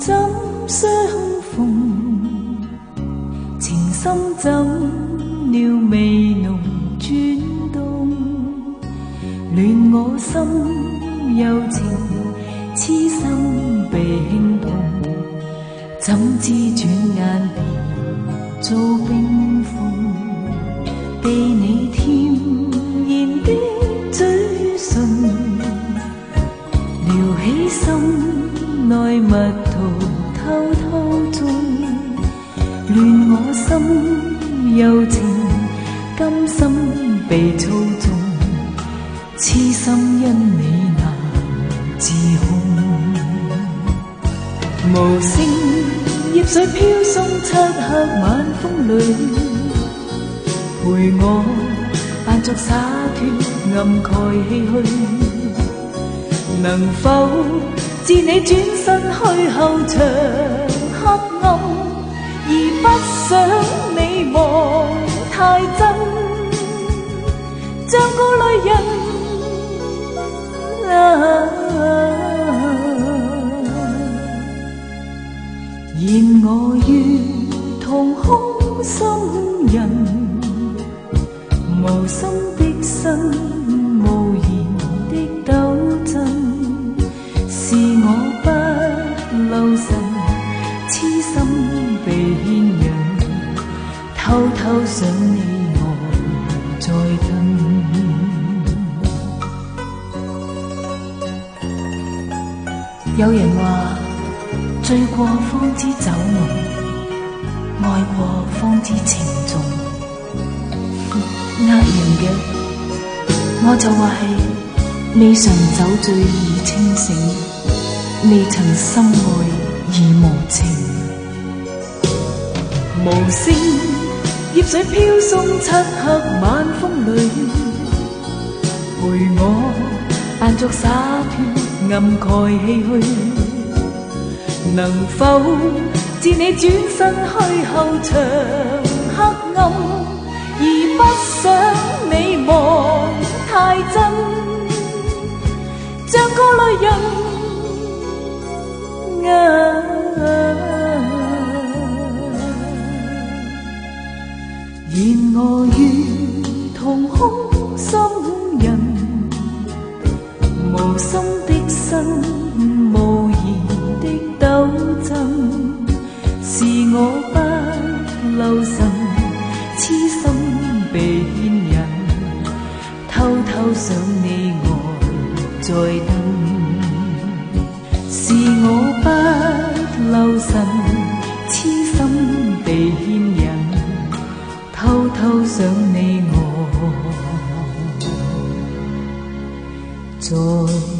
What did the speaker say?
怎相逢？情深怎料未浓转动？恋我心有情，痴心被轻碰，怎知转眼变做冰封？被你天。偷偷种，乱我心柔情，甘心被操纵。痴心因你难自控，无声叶水飘送，漆黑晚风里，陪我扮作洒脱，暗盖唏嘘。能否自你转身去后长黑暗，而不想你望太真，像个泪人。然我如同空心人，无心的生，痴心被牵引，偷偷想你我在等。有人话，醉过方知酒浓，爱过方知情重。呃人嘅，我就话系未曾酒醉而清醒，未曾深爱而无情。无声叶水飘送，漆黑晚风里，陪我扮作洒脱。暗盖唏嘘，能否自你转身去后长黑暗，而不想你望太真，像个泪人心人，无心。的心无言的斗争，是我不留神，痴心被牵引，偷偷想你我在等。是我不留神，痴心被牵引，偷偷想你我在。